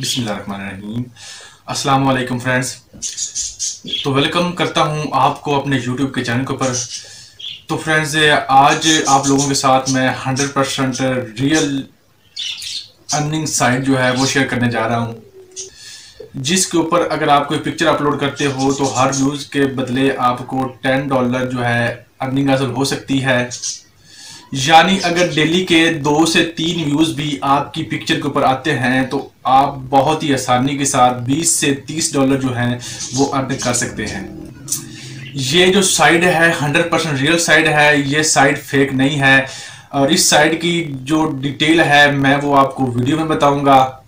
बिस्मिल्लाहिर्रहमानिर्रहीम। अस्सलाम वालेकुम फ्रेंड्स। तो वेलकम करता हूँ आपको अपने यूट्यूब के चैनल के ऊपर। तो फ्रेंड्स आज आप लोगों के साथ मैं 100 परसेंट रियल अर्निंग साइट जो है वो शेयर करने जा रहा हूँ। जिसके ऊपर अगर आप कोई पिक्चर अपलोड करते हो तो हर व्यूज़ के बदले आपको टेन डॉलर जो है अर्निंग हासिल हो सकती है। यानी अगर डेली के दो से तीन व्यूज़ भी आपकी पिक्चर के ऊपर आते हैं तो आप बहुत ही आसानी के साथ 20 से 30 डॉलर जो हैं, वो अर्न कर सकते हैं। ये जो साइड है 100 परसेंट रियल साइड है, ये साइड फेक नहीं है। और इस साइड की जो डिटेल है, मैं वो आपको वीडियो में बताऊँगा।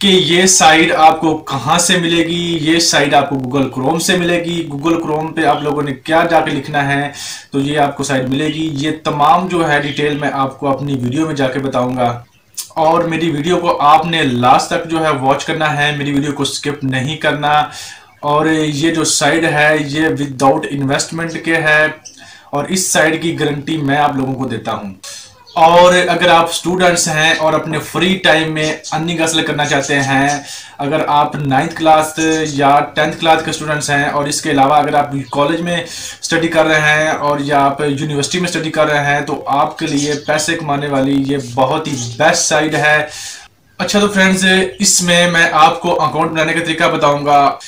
कि ये साइट आपको कहाँ से मिलेगी? ये साइट आपको गूगल क्रोम से मिलेगी। गूगल क्रोम पे आप लोगों ने क्या जाके लिखना है? तो ये आपको साइट मिलेगी। ये तमाम जो है डिटेल मैं आपको अपनी वीडियो में जाके बताऊँगा। और मेरी वीडियो को आपने लास्ट तक जो है वॉच करना है। मेरी वीडियो को स्किप नहीं करना। और ये जो साइड है, ये विदाउट इन्वेस्टमेंट के है। और इस साइड की गारंटी मैं आप लोगों को देता हूँ। और अगर आप स्टूडेंट्स हैं और अपने फ्री टाइम में अर्निंग हासिल करना चाहते हैं, अगर आप नाइन्थ क्लास या टेंथ क्लास के स्टूडेंट्स हैं और इसके अलावा अगर आप कॉलेज में स्टडी कर रहे हैं और या आप यूनिवर्सिटी में स्टडी कर रहे हैं तो आपके लिए पैसे कमाने वाली ये बहुत ही बेस्ट साइड है। अच्छा तो फ्रेंड्स इसमें मैं आपको अकाउंट बनाने का तरीका बताऊँगा।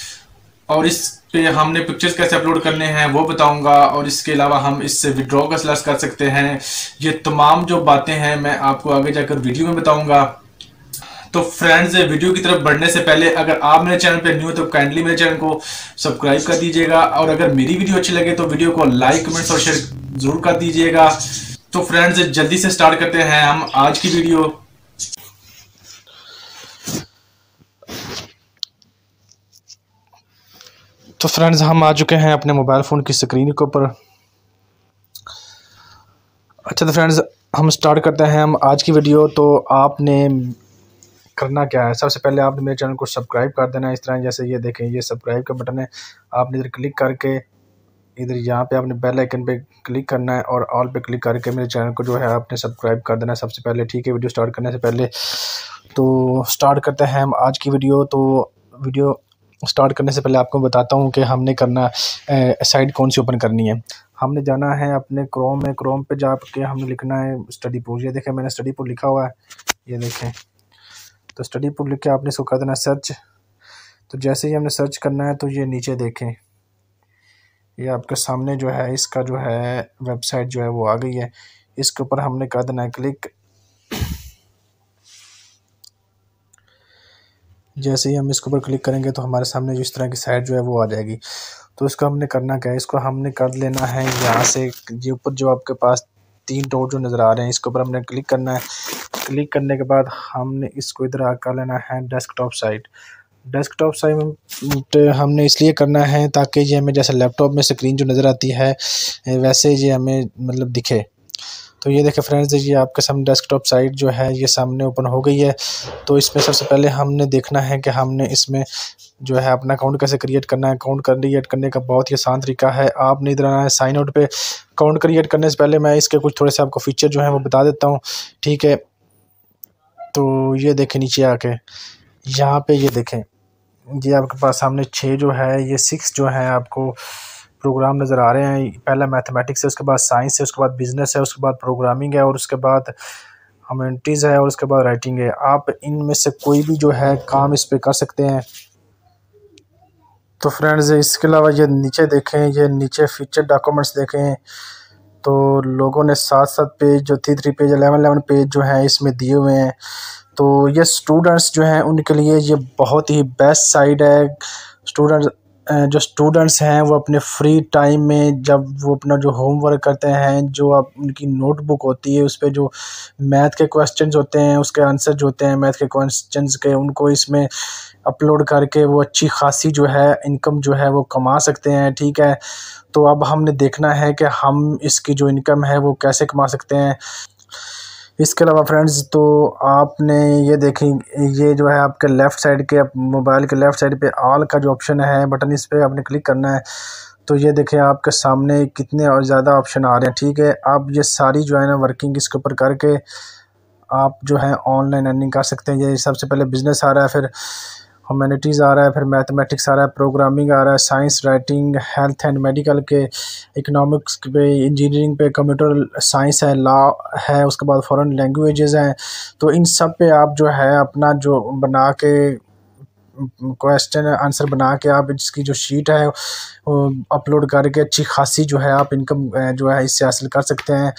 और इस पे हमने पिक्चर्स कैसे अपलोड करने हैं, वो बताऊँगा और इसके अलावा हम इससे विड्रॉ का स्लैश कर सकते हैं। ये तमाम जो बातें हैं मैं आपको आगे जाकर वीडियो में बताऊँगा। तो फ्रेंड्स वीडियो की तरफ़ बढ़ने से पहले अगर आप मेरे चैनल पर न्यू तो काइंडली मेरे चैनल को सब्सक्राइब कर दीजिएगा और अगर मेरी वीडियो अच्छी लगे तो वीडियो को लाइक कमेंट्स और शेयर ज़रूर कर दीजिएगा। तो फ्रेंड्स जल्दी से स्टार्ट करते हैं हम आज की वीडियो तो फ्रेंड्स हम आ चुके हैं अपने मोबाइल फ़ोन की स्क्रीन के ऊपर। अच्छा तो फ्रेंड्स हम स्टार्ट करते हैं हम आज की वीडियो तो आपने करना क्या है? सबसे पहले आपने मेरे चैनल को सब्सक्राइब कर देना है इस तरह। जैसे ये देखें, ये सब्सक्राइब का बटन है। आपने इधर क्लिक करके, इधर यहाँ पे आपने बेल आइकन पे क्लिक करना है और ऑल पे क्लिक करके मेरे चैनल को जो है आपने सब्सक्राइब कर देना है। सबसे पहले ठीक है वीडियो स्टार्ट करने से पहले। तो स्टार्ट करते हैं हम आज की वीडियो तो वीडियो स्टार्ट करने से पहले आपको बताता हूँ कि हमने करना साइट कौन सी ओपन करनी है। हमने जाना है अपने क्रोम में। क्रोम पे जा के हमने लिखना है स्टडी पुल ये देखें, मैंने स्टडी पुल लिखा हुआ है। ये देखें। तो स्टडी पुल लिख के आपने इसको कर देना सर्च तो जैसे ही हमने सर्च करना है तो ये नीचे देखें। ये आपके सामने जो है, इसका जो है वेबसाइट जो है, वो आ गई है। इसके ऊपर हमने कर देना है क्लिक जैसे ही हम इसके ऊपर क्लिक करेंगे तो हमारे सामने जो इस तरह की साइट जो है वो आ जाएगी। तो इसको हमने करना क्या है? इसको हमने कर लेना है यहाँ से ये ऊपर जो आपके पास तीन डॉट जो नज़र आ रहे हैं, इसके ऊपर हमने क्लिक करना है। क्लिक करने के बाद हमने इसको इधर कर लेना है डेस्कटॉप साइट डेस्कटॉप साइट हमने इसलिए करना है ताकि ये हमें जैसे लैपटॉप में स्क्रीन जो नज़र आती है, वैसे ये हमें मतलब दिखे। तो ये देखें फ्रेंड्स ये आपके सामने डेस्कटॉप साइट जो है, ये सामने ओपन हो गई है। तो इसमें सबसे पहले हमने देखना है कि हमने इसमें जो है अपना अकाउंट कैसे क्रिएट करना है। अकाउंट क्रिएट करने का बहुत ही आसान तरीका है। आपने इधर आना है साइन आउट पे अकाउंट क्रिएट करने से पहले मैं इसके कुछ थोड़े से आपको फीचर जो है वो बता देता हूँ। ठीक है? तो ये देखें नीचे आके। यहाँ पे ये देखें। ये आपके पास सामने छः जो है, ये सिक्स जो है आपको प्रोग्राम नज़र आ रहे हैं। पहला मैथमेटिक्स है, उसके बाद साइंस है, उसके बाद बिज़नेस है, उसके बाद प्रोग्रामिंग है और उसके बाद ह्यूमनिटीज़ है और उसके बाद राइटिंग है। आप इनमें से कोई भी जो है काम इस पर कर सकते हैं। तो फ्रेंड्स, इसके अलावा ये नीचे देखें, ये नीचे फीचर डॉक्यूमेंट्स देखें तो लोगों ने सात सात पेज, जो three three page eleven eleven page जो है इसमें दिए हुए हैं। तो ये स्टूडेंट्स जो हैं, उनके लिए ये बहुत ही बेस्ट साइड है। स्टूडेंट्स जो स्टूडेंट्स हैं, वो अपने फ्री टाइम में जब वो अपना जो होमवर्क करते हैं, जो आप, उनकी नोटबुक होती है, उस पर जो मैथ के क्वेश्चंस होते हैं, उसके आंसर जो होते हैं मैथ के क्वेश्चंस के, उनको इसमें अपलोड करके वो अच्छी खासी जो है इनकम जो है वो कमा सकते हैं, ठीक है? तो अब हमने देखना है कि हम इसकी जो इनकम है, वो कैसे कमा सकते हैं। इसके अलावा फ्रेंड्स तो आपने ये देखें, ये जो है आपके लेफ़्ट साइड के मोबाइल के लेफ़्ट साइड पे ऑल का जो ऑप्शन है, बटन इस पर आपने क्लिक करना है। तो ये देखें आपके सामने कितने और ज़्यादा ऑप्शन आ रहे हैं, ठीक है? आप ये सारी जो है ना वर्किंग इसके ऊपर करके आप जो है ऑनलाइन अर्निंग कर सकते हैं। ये सबसे पहले बिज़नेस आ रहा है, फिर ह्यूमैनिटीज़ आ रहा है, फिर मैथमेटिक्स आ रहा है प्रोग्रामिंग आ रहा है science writing health and medical के इकोनॉमिक्स पे इंजीनियरिंग पे कंप्यूटर साइंस है लॉ है, उसके बाद फॉरेन लैंग्वेजेस हैं। तो इन सब पे आप जो है अपना जो बना के क्वेश्चन आंसर बना के आप इसकी जो शीट है, वो अपलोड करके अच्छी खासी जो है आप इनकम जो है इससे हासिल कर सकते हैं।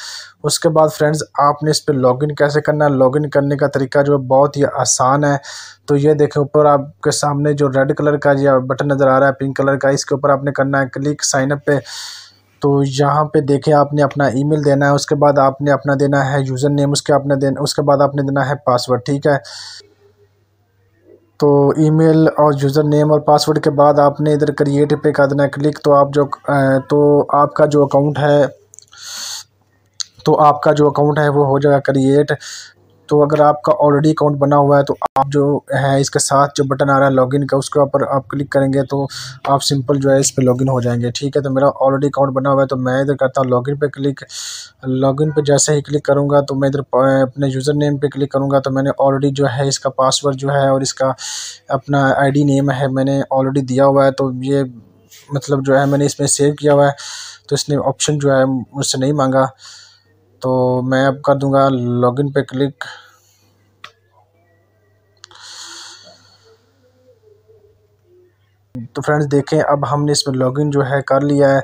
उसके बाद फ्रेंड्स आपने इस पर लॉगिन कैसे करना है? लॉगिन करने का तरीका जो है बहुत ही आसान है। तो ये देखें, ऊपर आपके सामने जो रेड कलर का ये बटन नज़र आ रहा है पिंक कलर का, इसके ऊपर आपने करना है क्लिक साइनअप पे। तो यहाँ पे देखें, आपने अपना ईमेल देना है, उसके बाद आपने अपना देना है यूज़र नेम उसके आपने देना, उसके बाद आपने देना है पासवर्ड ठीक है? तो ईमेल और यूज़र नेम और पासवर्ड के बाद आपने इधर क्रिएट पे कर देना क्लिक तो आप जो तो आपका जो अकाउंट है तो आपका जो अकाउंट है वो हो जाएगा क्रिएट। तो अगर आपका ऑलरेडी अकाउंट बना हुआ है तो आप जो है इसके साथ जो बटन आ रहा है लॉगिन का, उसके ऊपर आप क्लिक करेंगे तो आप सिंपल जो है इस पर लॉगिन हो जाएँगे, ठीक है? तो मेरा ऑलरेडी अकाउंट बना हुआ है तो मैं इधर करता हूँ लॉगिन पे क्लिक लॉगिन पे जैसे ही क्लिक करूँगा तो मैं इधर अपने यूज़र नेम पे क्लिक करूँगा तो मैंने ऑलरेडी जो है इसका पासवर्ड जो है और इसका अपना आईडी नेम है मैंने ऑलरेडी दिया हुआ है तो ये मतलब जो है मैंने इसमें सेव किया हुआ है तो इसने ऑप्शन जो है मुझसे नहीं मांगा। तो मैं अब कर दूँगा लॉगिन पे क्लिक तो फ्रेंड्स देखें, अब हमने इसमें लॉगिन जो है कर लिया है।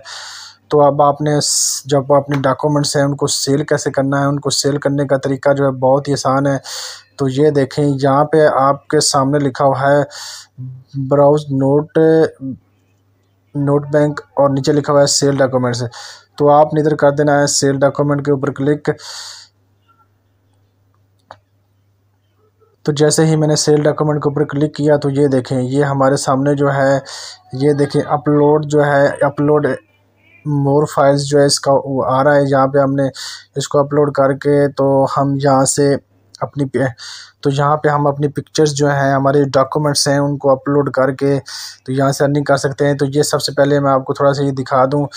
तो अब आपने जब अपने डॉक्यूमेंट्स हैं, उनको सेल कैसे करना है, उनको सेल करने का तरीका जो है बहुत ही आसान है। तो ये देखें, यहाँ पे आपके सामने लिखा हुआ है ब्राउज नोट नोट बैंक और नीचे लिखा हुआ है सेल डॉक्यूमेंट्स। तो आपने इधर कर देना है सेल डॉक्यूमेंट के ऊपर क्लिक। तो जैसे ही मैंने सेल डॉक्यूमेंट के ऊपर क्लिक किया तो ये देखें, ये हमारे सामने जो है, ये देखें, अपलोड जो है, अपलोड मोर फाइल्स जो है, इसका आ रहा है। यहाँ पे हमने इसको अपलोड करके तो हम यहाँ से अपनी तो यहाँ पे हम अपनी पिक्चर्स जो हैं, हमारे डॉक्यूमेंट्स हैं, उनको अपलोड करके तो यहाँ से अर्निंग कर सकते हैं। तो ये सबसे पहले मैं आपको थोड़ा सा ये दिखा दूँ।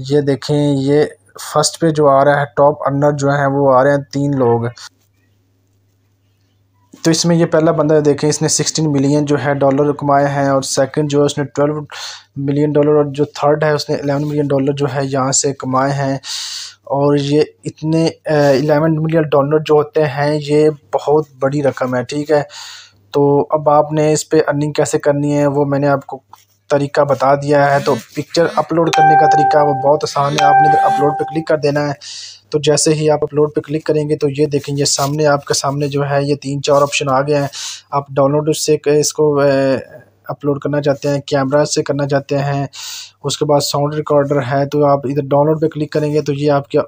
ये देखें, ये फ़र्स्ट पे जो आ रहा है टॉप अर्नर जो हैं, वो आ रहे हैं तीन लोग। तो इसमें ये पहला बंदा देखें, इसने सिक्सटीन मिलियन जो है डॉलर कमाए हैं और सेकंड जो है, उसने ट्वेल्व मिलियन डॉलर और जो थर्ड है, उसने एलेवन मिलियन डॉलर जो है यहाँ से कमाए हैं। और ये इतने एलेवन मिलियन डॉलर जो होते हैं, ये बहुत बड़ी रकम है, ठीक है? तो अब आपने इस पर अर्निंग कैसे करनी है, वो मैंने आपको तरीका बता दिया है। तो पिक्चर अपलोड करने का तरीका, वो बहुत आसान है, आपने अपलोड पे क्लिक कर देना है। तो जैसे ही आप अपलोड पे क्लिक करेंगे तो ये देखेंगे, सामने आपके सामने जो है, ये तीन चार ऑप्शन आ गए हैं। आप डाउनलोड से इसको अपलोड करना चाहते हैं कैमरा से करना चाहते हैं उसके बाद साउंड रिकॉर्डर है तो आप इधर डाउनलोड पे क्लिक करेंगे तो ये आपके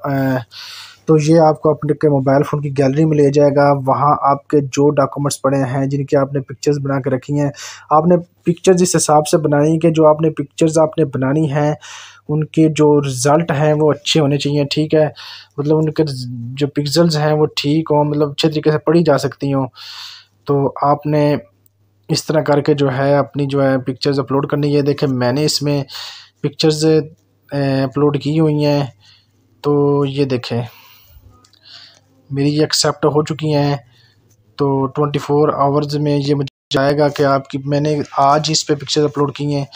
तो ये आपको अपने के मोबाइल फ़ोन की गैलरी में ले जाएगा। वहाँ आपके जो डॉक्यूमेंट्स पड़े हैं, जिनकी आपने पिक्चर्स बना के रखी हैं, आपने पिक्चर्स इस हिसाब से बनानी कि जो आपने पिक्चर्स आपने बनानी हैं, उनके जो रिज़ल्ट हैं वो अच्छे होने चाहिए, ठीक है? मतलब उनके जो पिक्सल्स हैं वो ठीक हों मतलब अच्छे तरीके से पढ़ी जा सकती हों। तो आपने इस तरह करके जो है, अपनी जो है पिक्चर्स अपलोड करनी है। देखें मैंने इसमें पिक्चर्स अपलोड की हुई हैं तो ये देखें। मेरी ये एक्सेप्ट हो चुकी हैं तो ट्वेंटी फोर आवर्स में ये मुझे जाएगा कि आपकी, मैंने आज इस पे पिक्चर अपलोड की हैं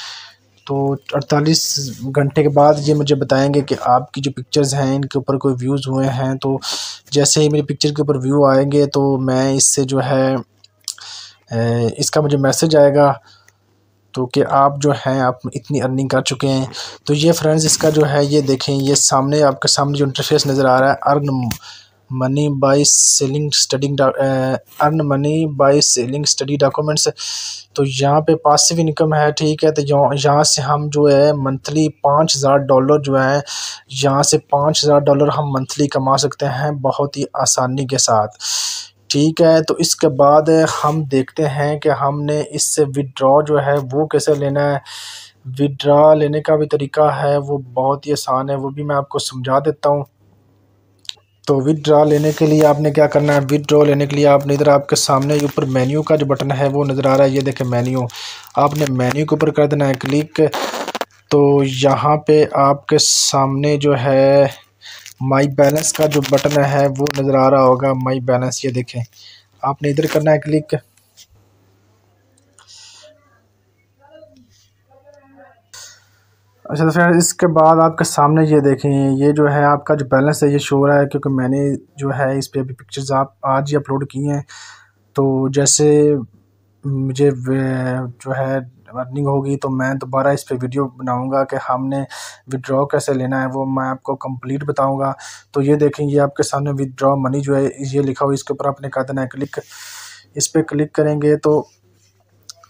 तो अड़तालीस घंटे के बाद ये मुझे बताएँगे कि आपकी जो पिक्चर्स हैं, इनके ऊपर कोई व्यूज़ हुए हैं तो जैसे ही मेरी पिक्चर के ऊपर व्यू आएँगे तो मैं इससे जो है इसका मुझे मैसेज आएगा तो कि आप जो हैं, आप इतनी अर्निंग कर चुके हैं। तो ये फ्रेंड्स इसका जो है, ये देखें, ये सामने आपके सामने जो इंटरफेस नज़र आ रहा है earn money by selling studying earn money by selling study documents तो यहाँ पे पासिव इनकम है, ठीक है तो यहाँ से हम जो है मंथली पाँच हज़ार डॉलर जो है, यहाँ से पाँच हज़ार डॉलर हम मंथली कमा सकते हैं बहुत ही आसानी के साथ। ठीक है तो इसके बाद हम देखते हैं कि हमने इससे विड्रॉ जो है, वो कैसे लेना है। विड्रा लेने का भी तरीका है, वो बहुत ही आसान है, वो भी मैं आपको समझा देता हूँ। तो विदड्रा लेने के लिए आपने क्या करना है? विदड्रॉ लेने के लिए आपने इधर आपके सामने ऊपर मेन्यू का जो बटन है, वो नज़र आ रहा है। ये देखें मेन्यू आपने मेन्यू के ऊपर कर देना है क्लिक तो यहाँ पे आपके सामने जो है माई बैलेंस का जो बटन है, वो नज़र आ रहा होगा माई बैलेंस ये देखें। आपने इधर करना है क्लिक अच्छा तो फ्रेंड इसके बाद आपके सामने ये देखें, ये जो है आपका जो बैलेंस है, ये शो रहा है, क्योंकि मैंने जो है इस पर अभी पिक्चर्स आप आज ही अपलोड की हैं। तो जैसे मुझे जो है अर्निंग होगी तो मैं दोबारा इस पर वीडियो बनाऊँगा कि हमने विड्रॉ कैसे लेना है, वो मैं आपको कंप्लीट बताऊँगा। तो ये देखें, ये आपके सामने विड्रॉ मनी जो है, ये लिखा हुआ इसके ऊपर आपने कर देना है क्लिक इस पर क्लिक करेंगे तो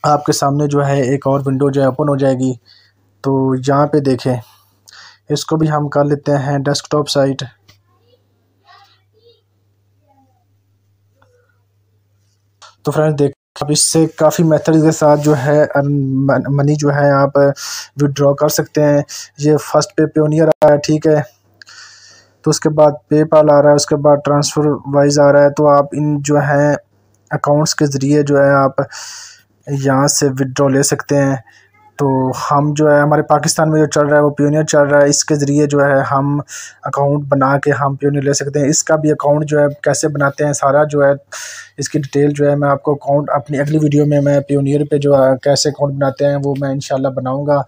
आपके सामने जो है एक और विंडो जो है ओपन हो जाएगी। तो यहाँ पे देखें, इसको भी हम कर लेते हैं डेस्कटॉप साइट तो फ्रेंड्स देख अब इससे काफ़ी मेथड के साथ जो है मनी जो है, आप विड्रॉ कर सकते हैं। ये फ़र्स्ट पे पेनियर आ रहा है, ठीक है? तो उसके बाद पेपाल आ रहा है, उसके बाद ट्रांसफ़र वाइज आ रहा है। तो आप इन जो है अकाउंट्स के ज़रिए जो है, आप यहाँ से विड्रॉ ले सकते हैं। तो हम जो है, हमारे पाकिस्तान में जो चल रहा है, वो प्योनियर चल रहा है। इसके ज़रिए जो है, हम अकाउंट बना के हम प्योनियर ले सकते हैं। इसका भी अकाउंट जो है, कैसे बनाते हैं, सारा जो है, इसकी डिटेल जो है, मैं आपको अकाउंट अपनी अगली वीडियो में मैं प्योनियर पे जो है कैसे अकाउंट बनाते हैं, वो मैं इंशाल्लाह बनाऊँगा।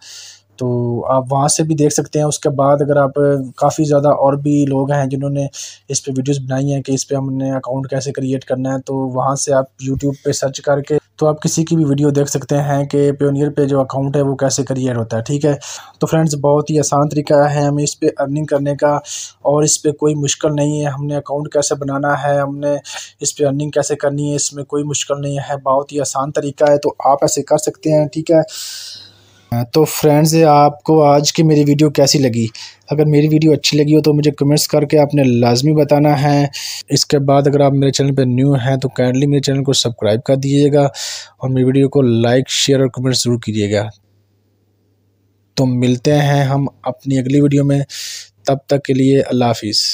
तो आप वहाँ से भी देख सकते हैं। उसके बाद अगर आप, काफ़ी ज़्यादा और भी लोग हैं, जिन्होंने इस पर वीडियोस बनाई हैं कि इस पर हमने अकाउंट कैसे क्रिएट करना है तो वहाँ से आप यूट्यूब पे सर्च करके तो आप किसी की भी वीडियो देख सकते हैं कि पेनियर पे जो अकाउंट है वो कैसे क्रिएट होता है, ठीक है? तो फ्रेंड्स बहुत ही आसान तरीका है हमें इस पर अर्निंग करने का और इस पर कोई मुश्किल नहीं है। हमने अकाउंट कैसे बनाना है, हमने इस पर अर्निंग कैसे करनी है, इसमें कोई मुश्किल नहीं है। बहुत ही आसान तरीका है तो आप ऐसे कर सकते हैं, ठीक है? तो फ्रेंड्स आपको आज की मेरी वीडियो कैसी लगी? अगर मेरी वीडियो अच्छी लगी हो तो मुझे कमेंट्स करके आपने लाजमी बताना है। इसके बाद अगर आप मेरे चैनल पर न्यू हैं तो काइंडली मेरे चैनल को सब्सक्राइब कर दीजिएगा और मेरी वीडियो को लाइक शेयर और कमेंट्स ज़रूर कीजिएगा। तो मिलते हैं हम अपनी अगली वीडियो में। तब तक के लिए अल्लाह हाफिज़।